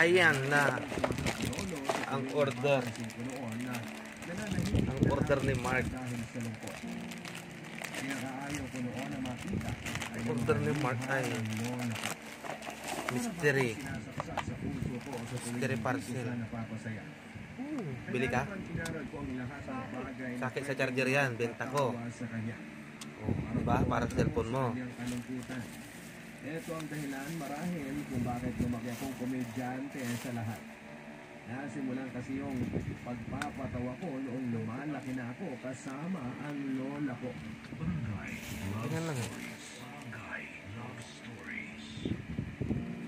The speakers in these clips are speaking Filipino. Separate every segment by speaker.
Speaker 1: Ayan na ang order. Ang order ni Mark.
Speaker 2: Ay
Speaker 1: Order ni Mark ay
Speaker 2: ang
Speaker 1: mystery. Mystery parcel. Hmm, Bili ka?
Speaker 2: Ang
Speaker 1: Sakit sa charger yan, benta ko. Oh, diba? Para sa cellphone mo.
Speaker 2: Ito ang dahilan marahil kung bakit lumaki akong komedyante sa lahat. Nasimulan kasi yung pagpapatawa ko noong lumalaki na ako kasama ang lola ko.
Speaker 1: Tingnan lang eh.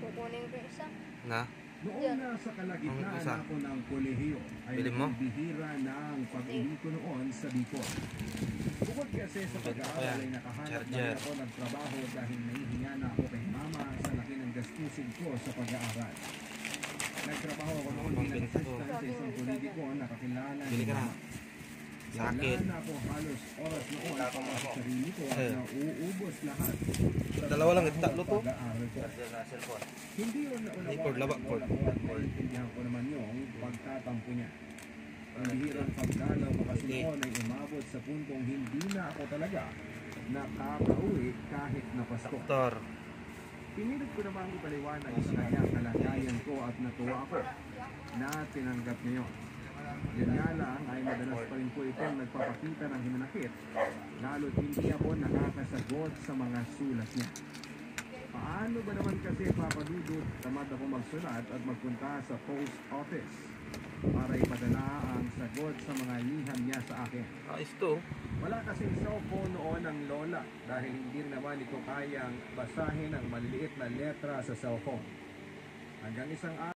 Speaker 3: Kukunin ko yung isa.
Speaker 1: Na?
Speaker 2: Noong nasa kalagitnaan
Speaker 1: isa.
Speaker 2: ako ng kolehiyo ay
Speaker 1: Bili mo?
Speaker 2: bihira na ang pag-uwi ko noon sa Bicol. Bukod kasi sa pag-aaral ay nakahanap na ako ng trabaho dahil nahihinga na ako kay mama sa laki ng gastusin ko sa pag-aaral. Nagtrabaho ako noon
Speaker 1: Ang
Speaker 2: bilang assistant sa isang politiko na kakilala
Speaker 1: Bili
Speaker 2: ni
Speaker 1: na.
Speaker 2: mama.
Speaker 1: Sakit.
Speaker 2: Wala na ako halos oras noon para sa sarili ko at
Speaker 1: Eh.
Speaker 2: nauubos lahat. sa
Speaker 1: Dalawa lang, tatlo
Speaker 2: at
Speaker 1: to.
Speaker 2: Hindi yun ko at naiintindihan ko naman yung pagtatampo niya. Ang bihirang pagdalaw ko kasi
Speaker 1: Okay.
Speaker 2: noon ay umabot sa puntong hindi na ako talaga nakakauwi kahit na Pasko.
Speaker 1: Doktor.
Speaker 2: Pinilit ko namang ipaliwanag sa kanya kalagayan ko at natuwa ako na tinanggap yun. Yan nga lang ay madalas pa rin po itong nagpapakita ng hinanakit lalo't hindi ako nakakasagot sa mga sulat niya. Paano ba naman kasi papadudot tamad ako magsulat at magpunta sa post office para ipadala ang sagot sa mga liham niya sa akin?
Speaker 1: Ayos to.
Speaker 2: Wala kasing cellphone noon ng lola dahil hindi naman ito kayang basahin ang maliliit na letra sa cellphone. Hanggang isang